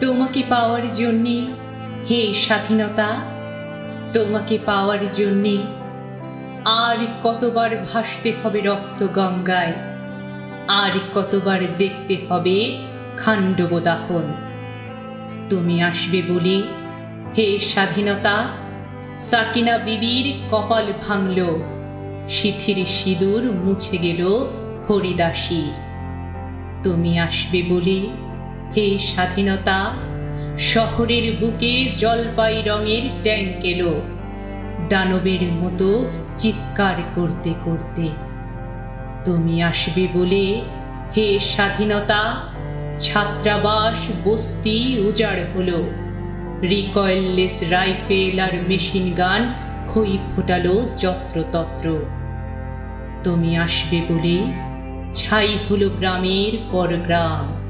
তোমাকে পাওয়ার জন্যে হে স্বাধীনতা, তোমাকে পাওয়ার জন্যে আর কতবার ভাসতে হবে রক্ত গঙ্গায়, আর কতবার দেখতে হবে খাণ্ডব দাহন তুমি আসবে বলে হে স্বাধীনতা, সাকিনা বিবির কপাল ভাঙল, শিথির সিঁদুর মুছে গেল হরিদাসীর। তুমি আসবে বলে হে স্বাধীনতা, শহরের বুকে জলপাই রঙের ট্যাঙ্ক এলো। দানবের মতো চিৎকার করতে করতে। তুমি আসবে বলে, হে স্বাধীনতা, ছাত্রাবাস বস্তি উজাড় হলো। রিকয়েললেস রাইফেল আর মেশিন গান খই ফোটালো যত্রতত্র। তুমি আসবে বলে, ছাই হলো গ্রামের পর গ্রাম।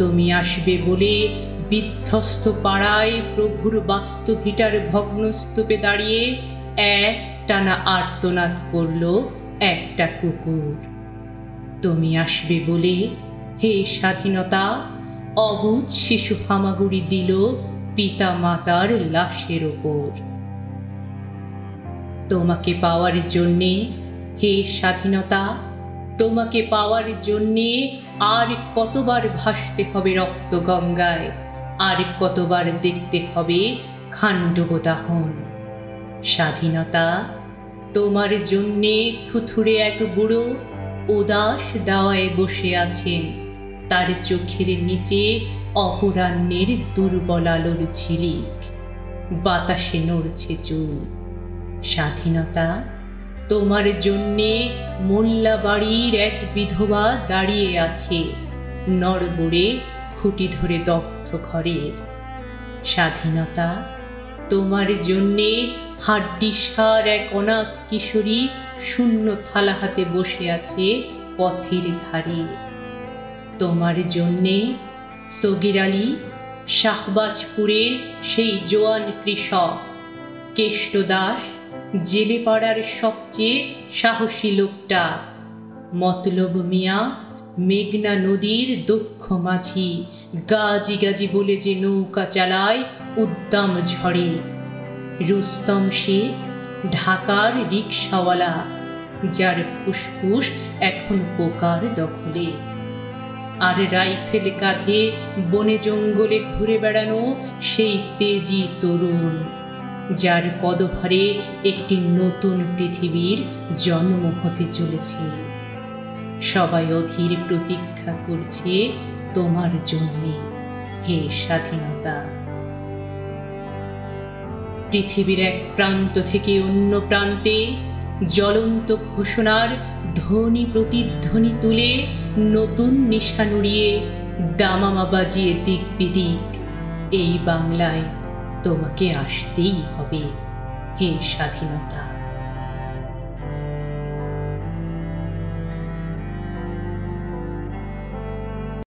তুমি আসবে বলে বিধ্বস্ত পাড়ায় প্রভুর বাস্তুভিটার ভগ্নস্তূপে দাঁড়িয়ে এক টানা আর্তনাদ করল একটা কুকুর। তুমি আসবে বলে হে স্বাধীনতা, অবুধ শিশু হামাগুড়ি দিল পিতা মাতার লাশের ওপর। তোমাকে পাওয়ার জন্যে হে স্বাধীনতা তোমাকে পাওয়ার জন্যে আর কতবার ভাসতে হবে রক্ত গঙ্গায়, আর কতবার দেখতে হবে খাণ্ডব দাহন। স্বাধীনতা, তোমার জন্যে থুথুরে এক বুড়ো উদাস দাওয়ায় বসে আছেন, তার চোখের নিচে অপরাহ্নের দুর্বল আলোর ঝিলিক। বাতাসে নড়ছে চুল। স্বাধীনতা তোমার জন্যে মোল্লা বাড়ির এক বিধবা দাঁড়িয়ে আছে। নড়বড়ে খুঁটি ধরে দগ্ধ ঘরের স্বাধীনতা, তোমার জন্যে হাড্ডিসার এক অনাথ কিশোরী শূন্য থালা হাতে বসে আছে পথের ধারে। তোমার জন্যে সগির আলী, শাহবাজপুরের সেই জোয়ান কৃষক, কেষ্ট দাস জেলে পাড়ার সবচেয়ে সাহসী লোকটা। মতলব মিয়া, মেঘনা নদীর দক্ষ মাঝি, গাজি গাজি বলে যে নৌকা চালায় উদ্দাম ঝড়ে। রুস্তম শেখ, ঢাকার রিক্সাওয়ালা যার ফুসফুস এখন পোকার দখলে। আর রাইফেল কাঁধে বনে জঙ্গলে ঘুরে বেড়ানো সেই তেজি তরুণ। যার পদভারে একটি নতুন পৃথিবীর জন্ম হতে চলেছে। সবাই অধীর প্রতীক্ষা করছে তোমার জন্যে, হে স্বাধীনতা। পৃথিবীর এক প্রান্ত থেকে অন্য প্রান্তে জ্বলন্ত ঘোষণার ধ্বনি প্রতিধ্বনি তুলে নতুন নিশা নুড়িয়ে দামামা বাজিয়ে দিক বিদিক। এই বাংলায় তোমাকে আসতেই হবে। হে স্বাধীনতা।